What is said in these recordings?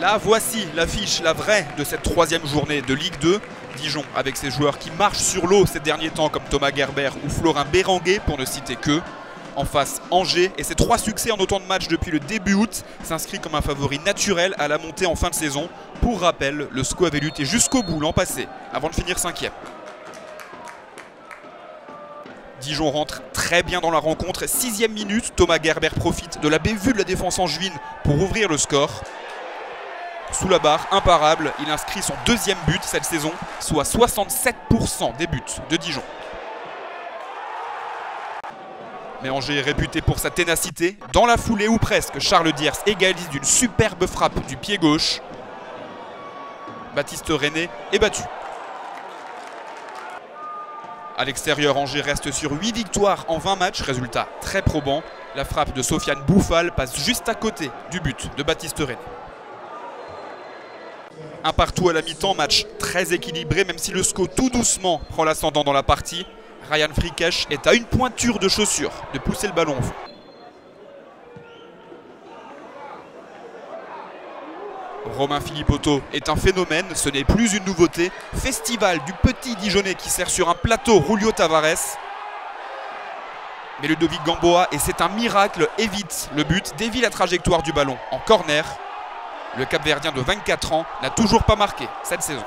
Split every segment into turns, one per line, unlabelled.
La voici l'affiche, la vraie de cette troisième journée de Ligue 2. Dijon avec ses joueurs qui marchent sur l'eau ces derniers temps comme Thomas Gerber ou Florin Béranguet pour ne citer que. En face, Angers et ses trois succès en autant de matchs depuis le début août s'inscrit comme un favori naturel à la montée en fin de saison. Pour rappel, le SCO avait lutté jusqu'au bout l'an passé avant de finir cinquième. Dijon rentre très bien dans la rencontre. Sixième minute, Thomas Gerber profite de la bévue de la défense angevine pour ouvrir le score. Sous la barre, imparable, il inscrit son deuxième but cette saison, soit 67% des buts de Dijon. Mais Angers est réputé pour sa ténacité. Dans la foulée ou presque, Charles Diers égalise d'une superbe frappe du pied gauche. Baptiste René est battu. À l'extérieur, Angers reste sur 8 victoires en 20 matchs, résultat très probant. La frappe de Sofiane Bouffal passe juste à côté du but de Baptiste René. Un partout à la mi-temps, match très équilibré, même si le SCO tout doucement prend l'ascendant dans la partie. Ryan Frikesh est à une pointure de chaussure de pousser le ballon. Romain Philippotto est un phénomène, ce n'est plus une nouveauté. Festival du petit Dijonais qui sert sur un plateau Julio Tavares. Mais Ludovic Gamboa, et c'est un miracle, évite le but, dévie la trajectoire du ballon en corner. Le Cap-Verdien de 24 ans n'a toujours pas marqué cette saison.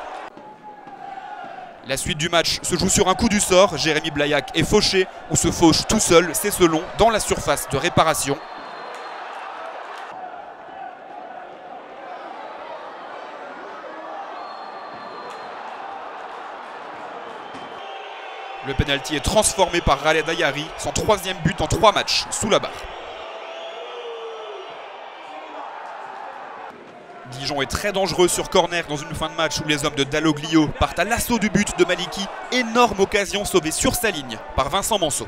La suite du match se joue sur un coup du sort. Jérémy Blaillac est fauché ou se fauche tout seul, c'est selon, dans la surface de réparation. Le penalty est transformé par Raled Ayari, son troisième but en trois matchs sous la barre. Dijon est très dangereux sur corner dans une fin de match où les hommes de Dalloglio partent à l'assaut du but de Maliki. Énorme occasion sauvée sur sa ligne par Vincent Manceau.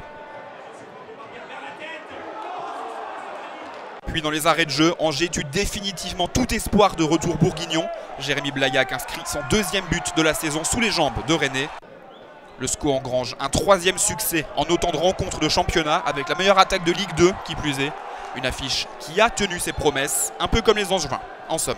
Puis dans les arrêts de jeu, Angers tue définitivement tout espoir de retour bourguignon. Jérémy Blaillac inscrit son deuxième but de la saison sous les jambes de René. Le SCO engrange un troisième succès en autant de rencontres de championnat avec la meilleure attaque de Ligue 2 qui plus est. Une affiche qui a tenu ses promesses, un peu comme les Angevins, en somme.